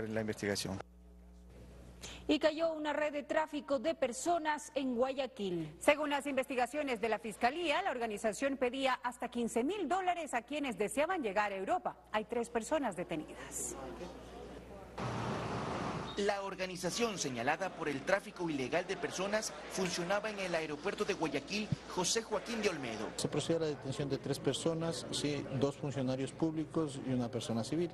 en la investigación. Y cayó una red de tráfico de personas en Guayaquil. Según las investigaciones de la Fiscalía, la organización pedía hasta 15 mil dólares a quienes deseaban llegar a Europa. Hay tres personas detenidas. La organización señalada por el tráfico ilegal de personas funcionaba en el aeropuerto de Guayaquil José Joaquín de Olmedo. Se procedió a la detención de tres personas, sí, dos funcionarios públicos y una persona civil,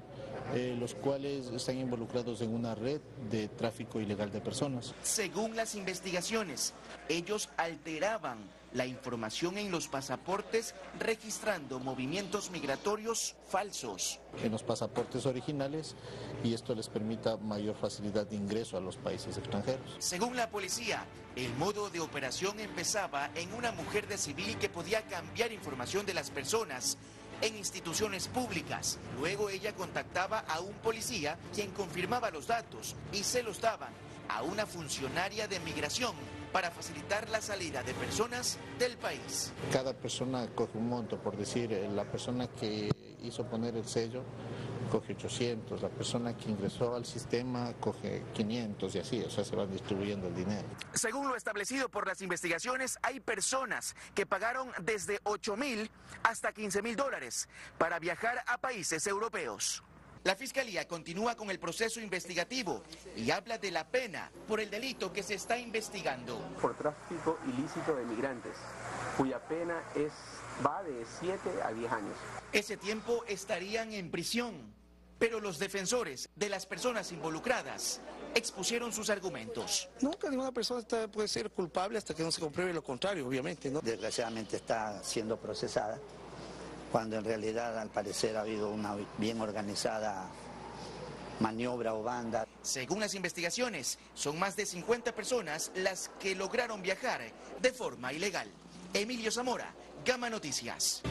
eh, los cuales están involucrados en una red de tráfico ilegal de personas. Según las investigaciones, ellos alteraban la información en los pasaportes registrando movimientos migratorios falsos. En los pasaportes originales y esto les permita mayor facilidad de ingreso a los países extranjeros. Según la policía, el modo de operación empezaba en una mujer de civil que podía cambiar información de las personas en instituciones públicas. Luego ella contactaba a un policía quien confirmaba los datos y se los daban a una funcionaria de migración para facilitar la salida de personas del país. Cada persona coge un monto, por decir, eh, la persona que hizo poner el sello coge 800, la persona que ingresó al sistema coge 500 y así, o sea, se van distribuyendo el dinero. Según lo establecido por las investigaciones, hay personas que pagaron desde 8 mil hasta 15 mil dólares para viajar a países europeos. La Fiscalía continúa con el proceso investigativo y habla de la pena por el delito que se está investigando. Por tráfico ilícito de migrantes, cuya pena es, va de 7 a 10 años. Ese tiempo estarían en prisión, pero los defensores de las personas involucradas expusieron sus argumentos. Nunca ninguna persona está- puede ser culpable hasta que no se compruebe lo contrario, obviamente, ¿no? desgraciadamente está siendo procesada, cuando en realidad al parecer ha habido una bien organizada maniobra o banda. Según las investigaciones, son más de 50 personas las que lograron viajar de forma ilegal. Emilio Zamora, Gama Noticias.